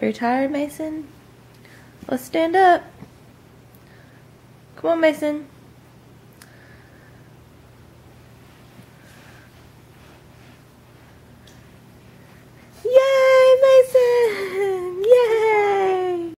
Are you tired, Mason? Let's stand up. Come on, Mason.